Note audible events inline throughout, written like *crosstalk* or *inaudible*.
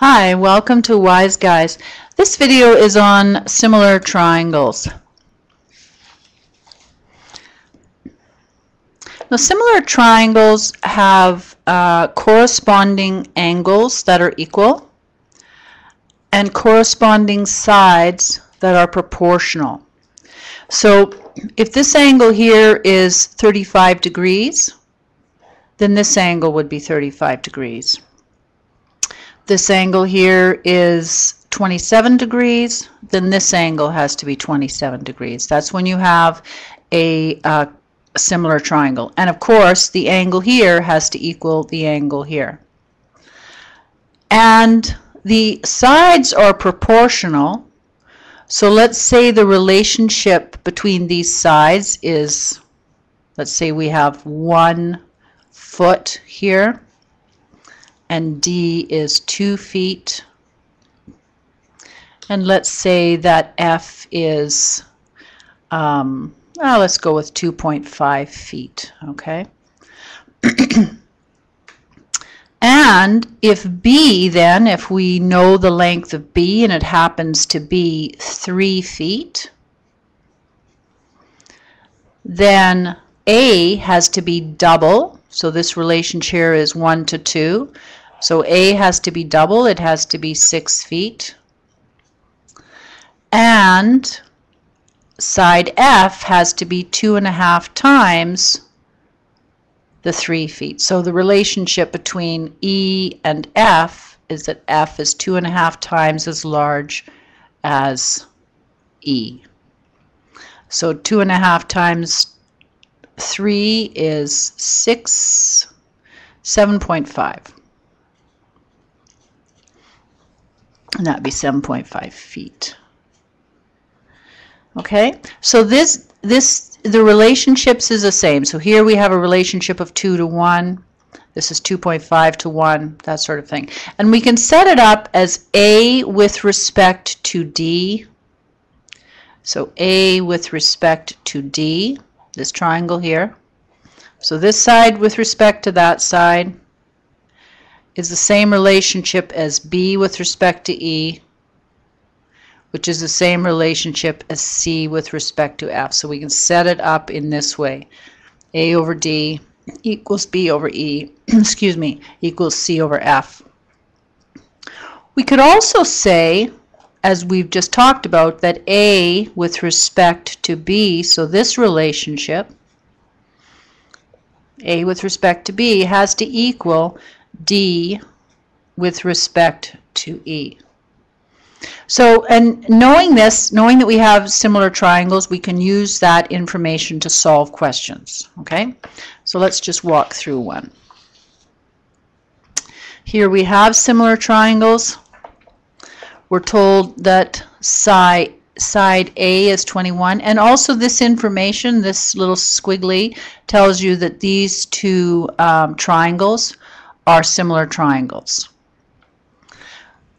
Hi, welcome to Wise Guys. This video is on similar triangles. Now, similar triangles have uh, corresponding angles that are equal and corresponding sides that are proportional. So if this angle here is 35 degrees, then this angle would be 35 degrees. This angle here is 27 degrees, then this angle has to be 27 degrees. That's when you have a, uh, similar triangle. And of course, the angle here has to equal the angle here. And the sides are proportional. So let's say the relationship between these sides is, let's say we have one foot here and D is 2 feet. And let's say that F is, um, well, let's go with 2.5 feet, okay? *clears throat* and if B then, if we know the length of B and it happens to be 3 feet, then A has to be double. So this relationship here is 1 to 2. So A has to be double, it has to be six feet. And side F has to be two and a half times the three feet. So the relationship between E and F is that F is two and a half times as large as E. So two and a half times three is six, 7.5. and that'd be 7.5 feet. Okay, so this, this, the relationships is the same. So here we have a relationship of 2 to 1. This is 2.5 to 1, that sort of thing. And we can set it up as A with respect to D. So A with respect to D, this triangle here. So this side with respect to that side is the same relationship as B with respect to E, which is the same relationship as C with respect to F. So we can set it up in this way. A over D equals B over E, *clears throat* excuse me, equals C over F. We could also say, as we've just talked about, that A with respect to B, so this relationship, A with respect to B, has to equal D with respect to E. So, and knowing this, knowing that we have similar triangles, we can use that information to solve questions, okay? So let's just walk through one. Here we have similar triangles. We're told that side, side A is 21, and also this information, this little squiggly, tells you that these two um, triangles are similar triangles.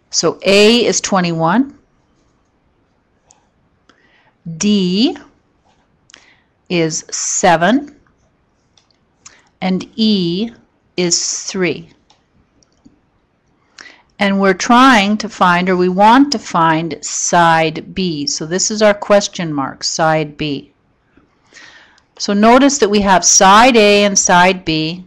So A is 21. D is 7. And E is 3. And we're trying to find, or we want to find, side B. So this is our question mark, side B. So notice that we have side A and side B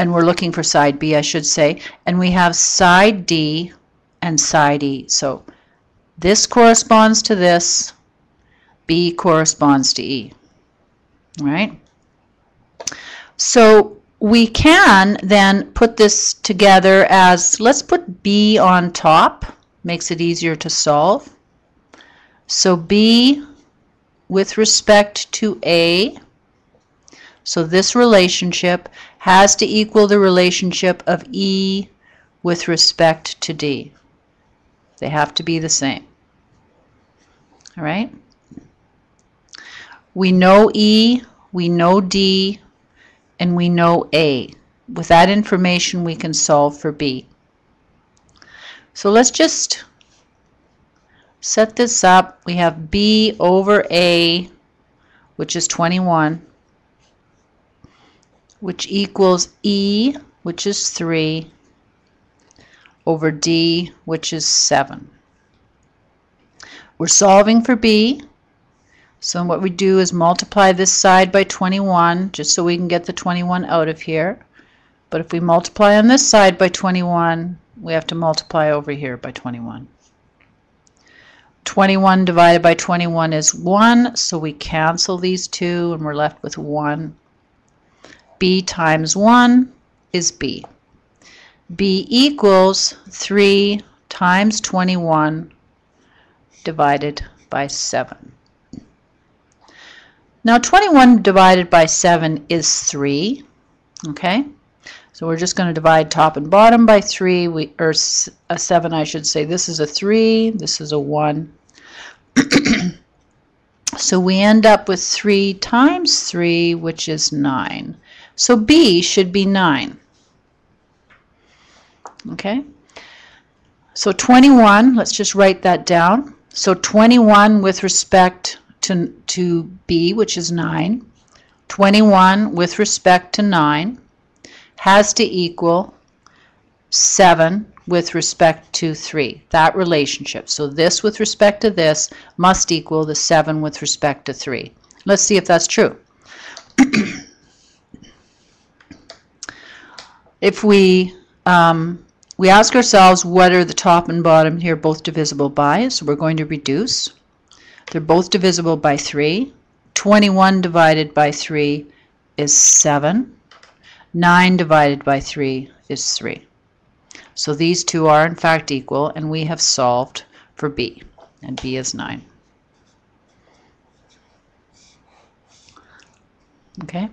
and we're looking for side B, I should say, and we have side D and side E. So this corresponds to this, B corresponds to E, right? So we can then put this together as, let's put B on top, makes it easier to solve. So B with respect to A, so this relationship has to equal the relationship of E with respect to D. They have to be the same. All right? We know E, we know D, and we know A. With that information, we can solve for B. So let's just set this up. We have B over A, which is 21 which equals E, which is 3, over D, which is 7. We're solving for B. So what we do is multiply this side by 21, just so we can get the 21 out of here. But if we multiply on this side by 21, we have to multiply over here by 21. 21 divided by 21 is 1, so we cancel these two and we're left with 1. B times 1 is b. b equals 3 times 21 divided by 7. Now 21 divided by 7 is 3, okay? So we're just going to divide top and bottom by 3, we, or a 7 I should say. This is a 3, this is a 1. *clears throat* so we end up with 3 times 3, which is 9. So B should be 9. Okay? So 21, let's just write that down. So 21 with respect to, to B, which is 9. 21 with respect to 9 has to equal 7 with respect to 3. That relationship. So this with respect to this must equal the 7 with respect to 3. Let's see if that's true. *clears throat* if we um, we ask ourselves what are the top and bottom here both divisible by, so we're going to reduce. They're both divisible by 3. 21 divided by 3 is 7. 9 divided by 3 is 3. So these two are in fact equal and we have solved for b and b is 9. Okay.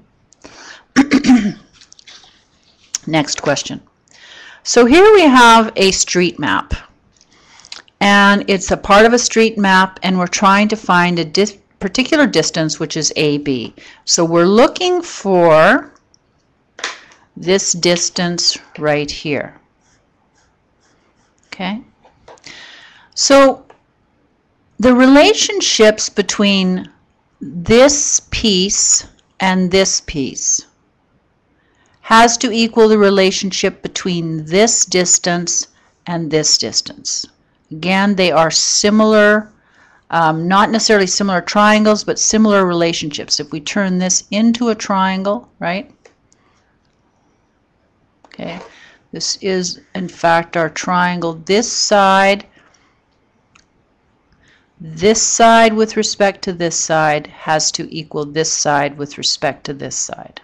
Next question. So here we have a street map and it's a part of a street map and we're trying to find a particular distance which is AB. So we're looking for this distance right here. Okay? So the relationships between this piece and this piece has to equal the relationship between this distance and this distance. Again, they are similar, um, not necessarily similar triangles, but similar relationships. If we turn this into a triangle, right? Okay, this is in fact our triangle. This side, this side with respect to this side has to equal this side with respect to this side.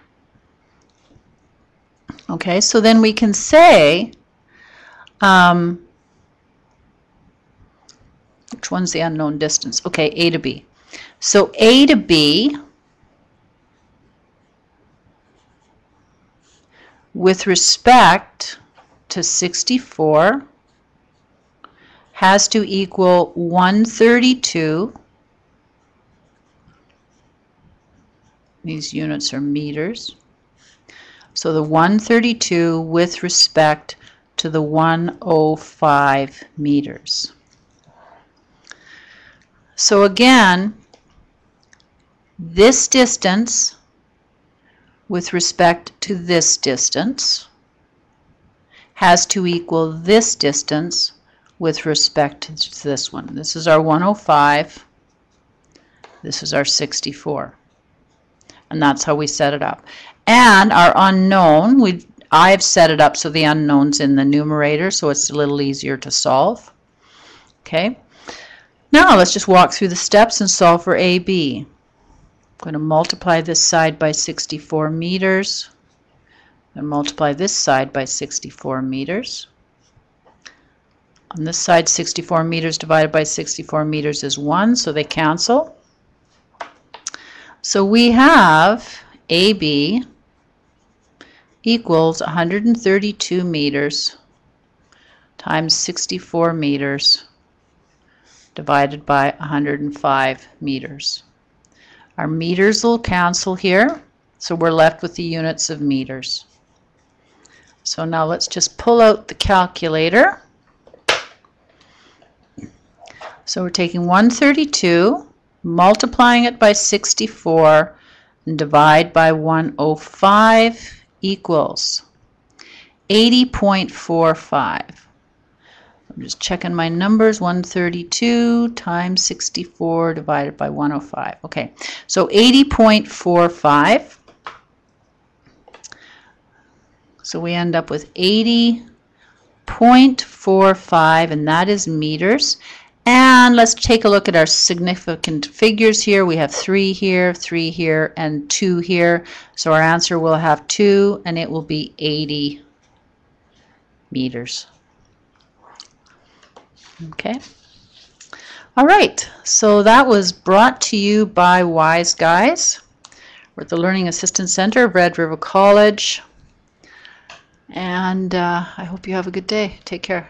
Okay, so then we can say, um, which one's the unknown distance? Okay, A to B. So A to B with respect to 64 has to equal 132. These units are meters. So the 132 with respect to the 105 meters. So again, this distance with respect to this distance has to equal this distance with respect to this one. This is our 105. This is our 64. And that's how we set it up. And our unknown, we I've set it up so the unknown's in the numerator, so it's a little easier to solve. Okay. Now let's just walk through the steps and solve for AB. I'm going to multiply this side by 64 meters and multiply this side by 64 meters. On this side, 64 meters divided by 64 meters is 1, so they cancel. So we have AB equals 132 meters times 64 meters divided by 105 meters. Our meters will cancel here, so we're left with the units of meters. So now let's just pull out the calculator. So we're taking 132, multiplying it by 64, and divide by 105 equals 80.45. I'm just checking my numbers, 132 times 64 divided by 105. Okay, so 80.45. So we end up with 80.45, and that is meters. And let's take a look at our significant figures here. We have 3 here, 3 here, and 2 here. So our answer will have 2, and it will be 80 meters. Okay. All right, so that was brought to you by Wise Guys. We're at the Learning Assistance Center of Red River College. And uh, I hope you have a good day. Take care.